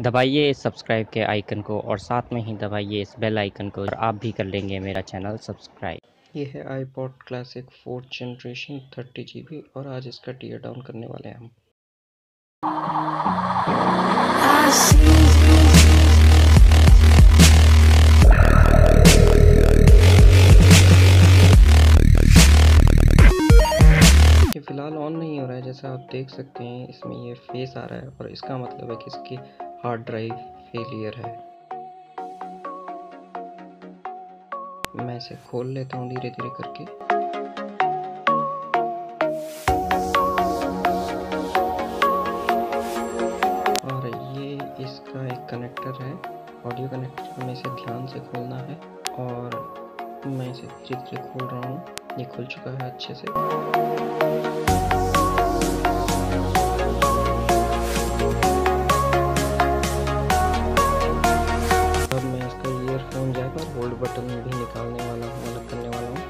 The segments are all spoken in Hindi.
दबाइए इस सब्सक्राइब के आइकन को और साथ में ही दबाइए इस बेल आइकन को। और आप भी कर लेंगे मेरा चैनल सब्सक्राइब। ये है iPod classic fourth generation thirty G और आज इसका टीयर डाउन करने वाले हैं हम। फ़िलहाल ऑन नहीं हो रहा है, जैसा आप देख सकते हैं, इसमें ये फेस आ रहा है और इसका मतलब है कि इसकी हार्ड ड्राइव फेलियर है। मैं इसे खोल लेता हूँ धीरे धीरे करके। और ये इसका एक कनेक्टर है। ऑडियो कनेक्टर हमें इसे ध्यान से खोलना है। और मैं इसे धीरे धीरे खोल रहा हूँ। ये खुल चुका है अच्छे से। बटन भी निकालने वाला हूँ, अलग करने वाला हूँ।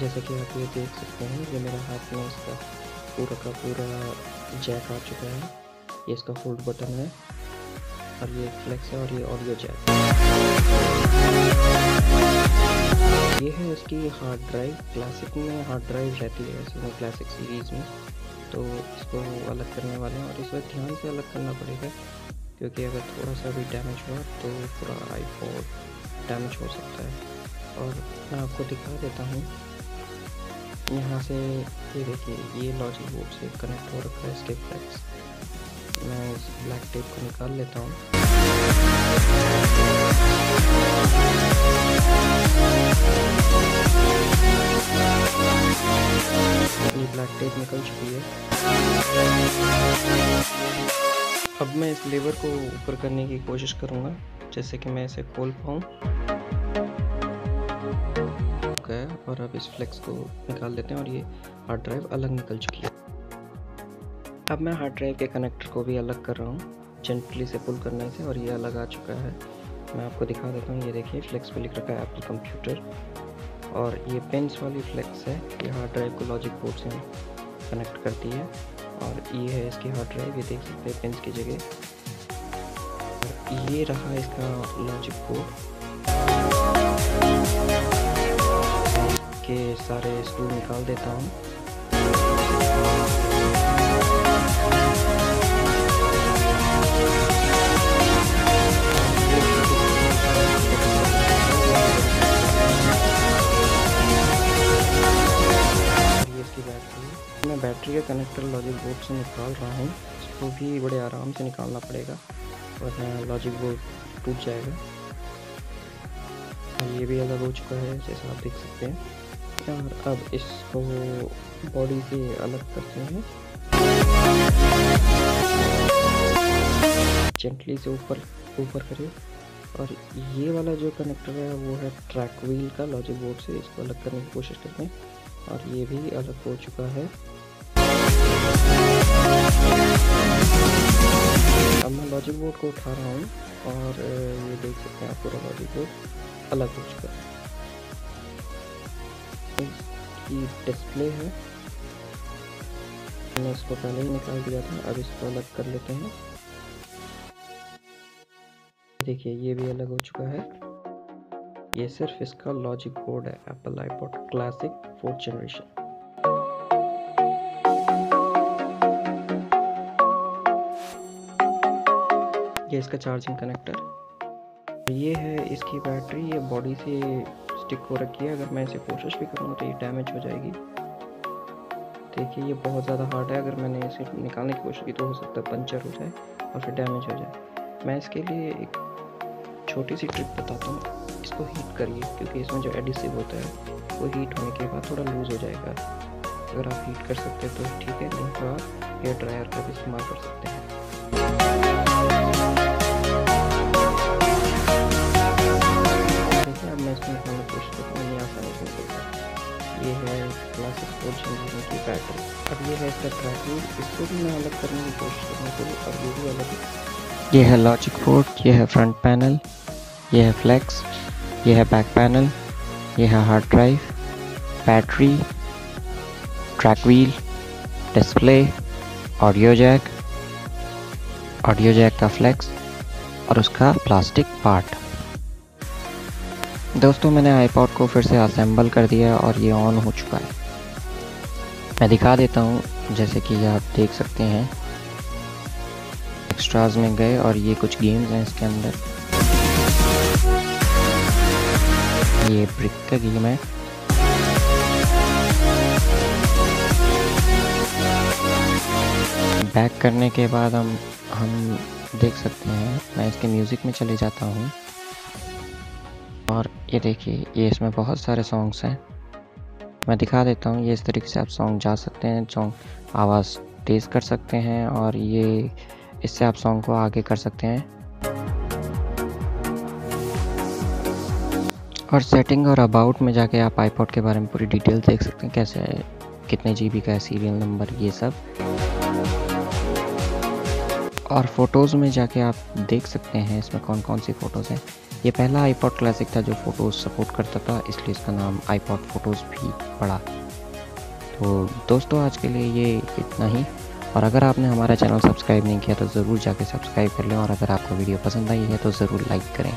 जैसा कि आप ये देख सकते हैं, ये मेरे हाथ में इसका पूरा का पूरा जैक आ चुका है। ये इसका होल्ड बटन है और ये फ्लेक्स है और ये ऑडियो जैक ये है उसकी हार्ड ड्राइव क्लासिक में हार्ड ड्राइव रहती है इसमें क्लासिक सीरीज़ में। तो इसको अलग करने वाले हैं और इस ध्यान से अलग करना पड़ेगा, क्योंकि अगर थोड़ा सा भी डैमेज हुआ तो पूरा आईफोन डैमेज हो सकता है। और मैं आपको दिखा देता हूँ। यहाँ से ये देखिए, ये लॉजिक बोर्ड से कनेक्ट हो रखा है इसके फ्लैक्स मैं इस ब्लैक टेप को निकाल लेता हूँ। ये ब्लैक टेप निकल चुकी है। अब मैं इस लेवर को ऊपर करने की कोशिश करूँगा, जैसे कि मैं इसे खोल पाऊँ। और अब इस फ्लेक्स को निकाल देते हैं और ये हार्ड ड्राइव अलग निकल चुकी है। अब मैं हार्ड ड्राइव के कनेक्टर को भी अलग कर रहा हूँ जेंटली से पुल करने से, और ये अलग आ चुका है। मैं आपको दिखा देता हूँ, ये देखिए फ्लेक्स पे लिख रखा है एप्पल कंप्यूटर और ये पेंस वाली फ्लेक्स है, ये हार्ड ड्राइव को लॉजिक बोर्ड से कनेक्ट करती है। और ये है इसकी हार्ड ड्राइव, ये देख सकते हैं पेंस की जगह। और ये रहा इसका लॉजिक बोर्ड के सारे स्क्रू निकाल देता हूँ। कनेक्टर लॉजिक बोर्ड से निकाल रहा हूँ। इसको भी बड़े आराम से निकालना पड़ेगा वरना लॉजिक बोर्ड टूट जाएगा। और ये भी अलग हो चुका है, जैसा आप देख सकते हैं। और अब इसको बॉडी से अलग करते हैं। जेंटली से ऊपर ऊपर करिए और ये वाला जो कनेक्टर है, वो है ट्रैक व्हील का लॉजिक बोर्ड से इसको अलग करने की कोशिश करते हैं। और ये भी अलग हो चुका है। अब मैं लॉजिक बोर्ड को उठा रहा हूँ और ये देख सकते हैं आप पूरा लॉजिक बोर्ड अलग हो चुका है। इसकी डिस्प्ले है। मैंने इसको पहले ही निकाल दिया था, अब इसको अलग कर लेते हैं। देखिए, ये भी अलग हो चुका है। ये सिर्फ़ इसका लॉजिक बोर्ड है Apple iPod classic fourth generation ये इसका चार्जिंग कनेक्टर ये है इसकी बैटरी ये बॉडी से स्टिक हो रखी है। अगर मैं इसे कोशिश भी करूँगा तो ये डैमेज हो जाएगी। देखिए, ये बहुत ज़्यादा हार्ड है। अगर मैंने इसे निकालने की कोशिश की तो हो सकता है पंचर हो जाए और फिर डैमेज हो जाए। मैं इसके लिए एक छोटी सी ट्रिक बताता हूँ। इसको हीट करिए, क्योंकि इसमें जो एडिसिव होता है, वो हीट होने के बाद थोड़ा लूज़ हो जाएगा। अगर आप हीट कर सकते हैं तो ठीक है, नहीं तो आप हेयर ड्रायर का भी इस्तेमाल कर सकते हैं। ये है फोर जनरेशन की बैटरी अब ये है इसका ट्रैक व्हील इसको भी मैं अलग करने की कोशिश करूँगा तो अब ये भी अलग ये है लॉजिक बोर्ड ये है फ्रंट पैनल ये है फ्लेक्स ये है बैक पैनल ये है hard drive battery track wheel display audio jack audio jack का फ्लैक्स और उसका प्लास्टिक पार्ट दोस्तों, मैंने आईपॉड को फिर से असेंबल कर दिया और ये ऑन हो चुका है। मैं दिखा देता हूँ, जैसे कि आप देख सकते हैं। एक्स्ट्राज में गए और ये कुछ गेम्स हैं इसके अंदर। ये ब्रिक का गेम है। बैक करने के बाद हम हम देख सकते हैं। मैं इसके म्यूज़िक में चले जाता हूँ। और ये देखिए, ये इसमें बहुत सारे सॉन्ग्स हैं। मैं दिखा देता हूँ, ये इस तरीके से आप सॉन्ग जा सकते हैं सॉन्ग आवाज़ तेज़ कर सकते हैं और ये इससे आप सॉन्ग को आगे कर सकते हैं। और सेटिंग और अबाउट में जाके आप आईपॉड के बारे में पूरी डिटेल देख सकते हैं, कैसे है कितने जीबी का है सीरियल नंबर ये सब। और फ़ोटोज़ में जाके आप देख सकते हैं, इसमें कौन कौन सी फ़ोटोज़ हैं। ये पहला आईपॉड क्लासिक था जो फ़ोटोज़ सपोर्ट करता था, इसलिए इसका नाम आईपॉड फ़ोटोज़ भी पड़ा। तो दोस्तों, आज के लिए ये इतना ही। और अगर आपने हमारा चैनल सब्सक्राइब नहीं किया तो ज़रूर जाके सब्सक्राइब कर लें। और अगर आपको वीडियो पसंद आई है तो ज़रूर लाइक करें।